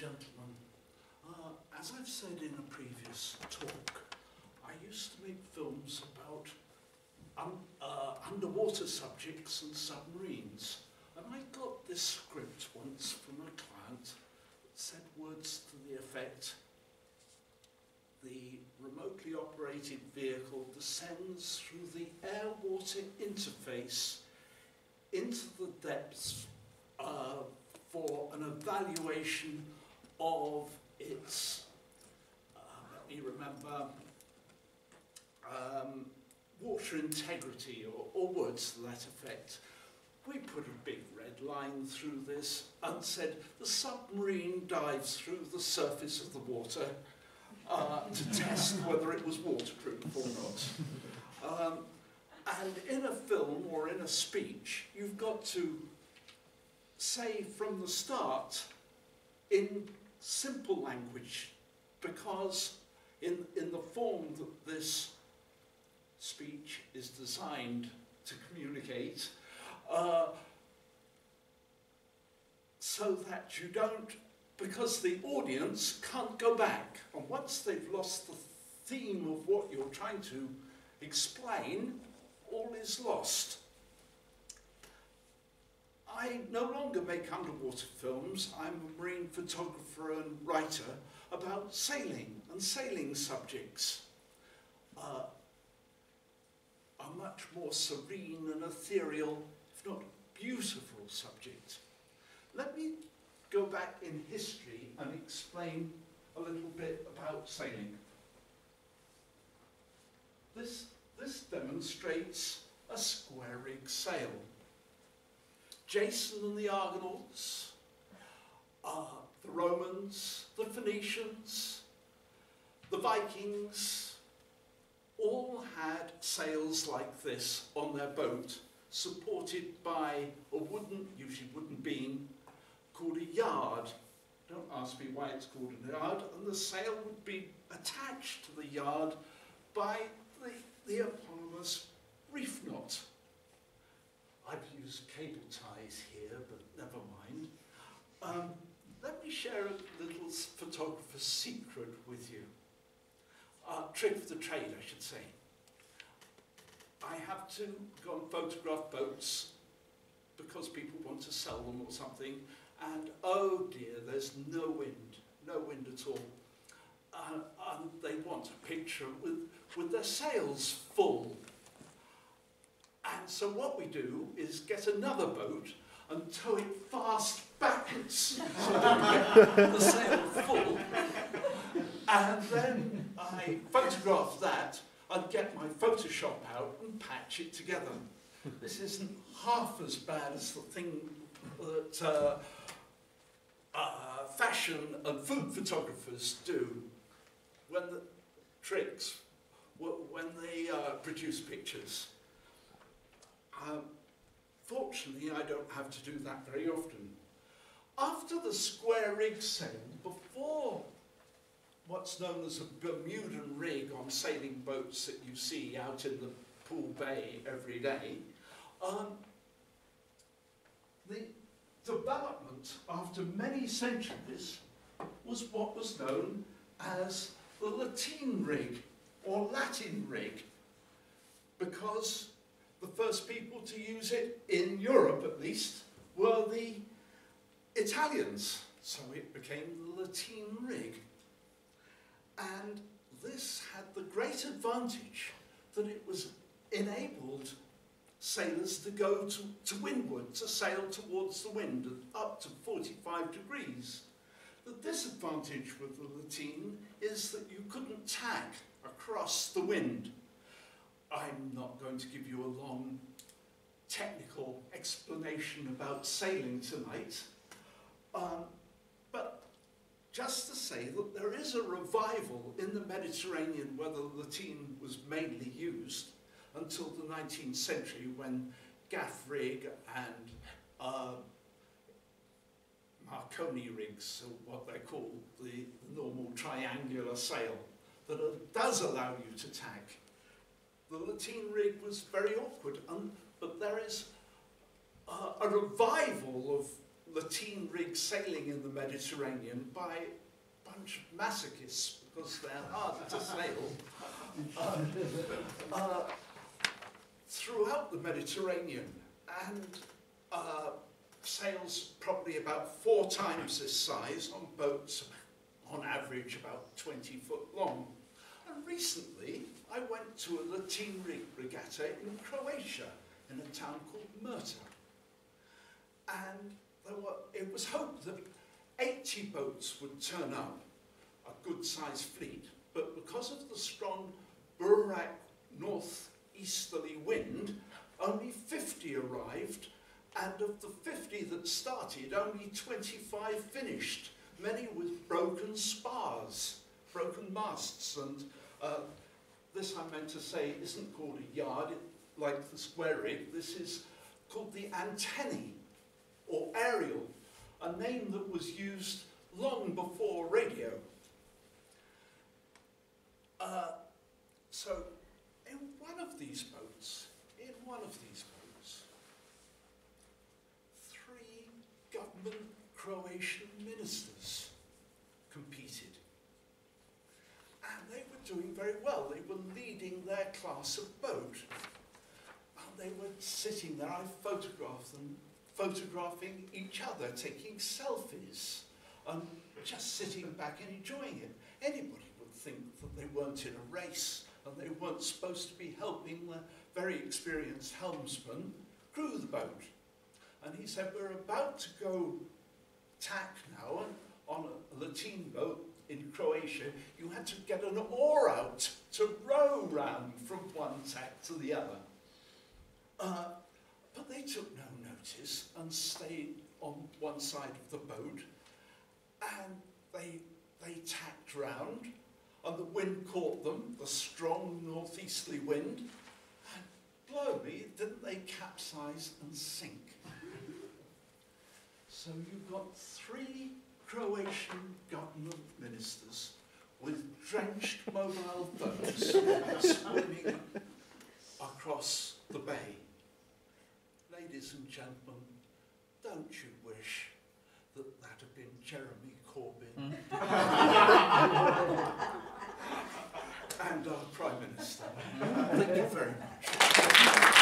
gentlemen, uh, as I've said in a previous talk, I used to make films about un uh, underwater subjects and submarines. And I got this script once from a client that said words to the effect, the remotely operated vehicle descends through the air-water interface into the depths uh, for an evaluation of its, uh, let me remember, um, water integrity or, or words to that effect. We put a big red line through this and said the submarine dives through the surface of the water uh, to test whether it was waterproof or not. Um, and in a film or in a speech, you've got to say from the start in simple language because in, in the form that this speech is designed to communicate uh, so that you don't, because the audience can't go back. And once they've lost the theme of what you're trying to explain, all is lost. I no longer make underwater films. I'm a marine photographer and writer about sailing and sailing subjects. Uh, a much more serene and ethereal, if not beautiful subject. Let me go back in history and explain a little bit about sailing. This, this demonstrates a square rig sail. Jason and the Argonauts, uh, the Romans, the Phoenicians, the Vikings, all had sails like this on their boat, supported by a wooden, usually wooden beam, called a yard. Don't ask me why it's called a yard. And the sail would be attached to the yard by the, the eponymous reef knot. I've used cable ties here, but never mind. Um, let me share a little photographer's secret with you. Uh, trick of the trade, I should say. I have to go and photograph boats because people want to sell them or something, and oh dear, there's no wind, no wind at all. Uh, and they want a picture with, with their sails full. And so what we do is get another boat and tow it fast backwards so the sail full. And then I photograph that and get my Photoshop out and patch it together. This isn't half as bad as the thing that uh, uh, fashion and food photographers do when the tricks, when they uh, produce pictures. Um, fortunately, I don't have to do that very often. After the square rig sail, before what's known as a Bermudan rig on sailing boats that you see out in the Poole Bay every day, um, the development after many centuries was what was known as the lateen rig or Latin rig because the first people to use it in Europe at least were the Italians so it became the Latin rig and this had the great advantage that it was enabled sailors to go to, to windward, to sail towards the wind up to 45 degrees. The disadvantage with the lateen is that you couldn't tack across the wind. I'm not going to give you a long technical explanation about sailing tonight, um, but just to say that there is a revival in the Mediterranean where the lateen was mainly used until the 19th century when gaff rig and uh, Marconi rigs, what they're called, the normal triangular sail, that does allow you to tack. The lateen rig was very awkward, and, but there is a revival of lateen rig sailing in the Mediterranean by a bunch of masochists because they're hard to sail. Uh, uh, throughout the Mediterranean and uh, sails probably about four times this size on boats on average about 20 foot long. Recently I went to a lateen rig regatta in Croatia in a town called Murter. And were, it was hoped that 80 boats would turn up, a good sized fleet, but because of the strong Burak northeasterly wind, only 50 arrived, and of the 50 that started, only 25 finished, many with broken spars, broken masts, and uh, this I meant to say isn't called a yard, like the square rig, this is called the antennae, or aerial, a name that was used long before radio. Uh, so, in one of these boats, in one of these boats, three government Croatian ministers competed. Doing very well. They were leading their class of boat. And they were sitting there. I photographed them photographing each other, taking selfies, and just sitting back and enjoying it. Anybody would think that they weren't in a race and they weren't supposed to be helping the very experienced helmsman crew the boat. And he said, we're about to go tack now on a lateen boat in Croatia, you had to get an oar out to row round from one tack to the other. Uh, but they took no notice and stayed on one side of the boat and they, they tacked round and the wind caught them, the strong northeasterly wind, and blow me, didn't they capsize and sink? So you've got three Croatian government ministers with drenched mobile phones swimming across the bay. Ladies and gentlemen, don't you wish that that had been Jeremy Corbyn hmm? and our Prime Minister? Hmm? Thank you very much.